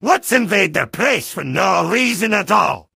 Let's invade their place for no reason at all.